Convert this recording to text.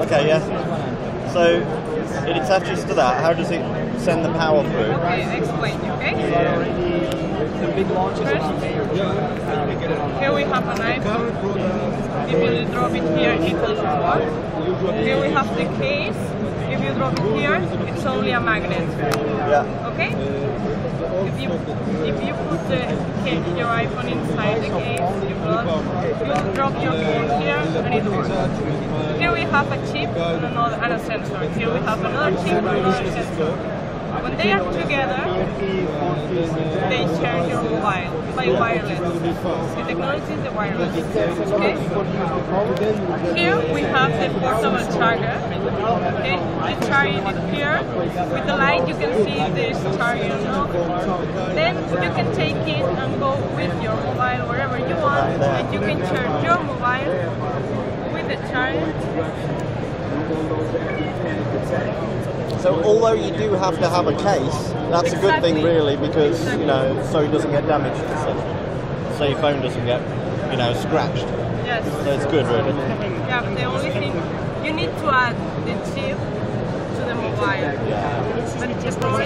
Okay, yeah. So it attaches to that. How does it send the power through? Okay, I explain you, okay? First, here we have an iPhone. If you drop it here, it will work. Here we have the case. If you drop it here, it's only a magnet. Yeah. Okay? If you if you put the, your iPhone inside the case, you plug, you drop your phone here and it works. Here we have a chip and another and a sensor. Here we have another chip and another sensor. When they are together, they share your mobile by wireless. The technology is the wireless. Okay? Here we have the portable charger. Okay? The charging is here. With the light you can see this charging now. Then you can take it and go with your mobile wherever you want and you can charge your mobile with the charger. So although you do have to have a case, that's a good thing really because you know so it doesn't get damaged. So, so your phone doesn't get you know scratched. Yes. So it's good really. Yeah, but the only thing you need to add the chip to the mobile. Problem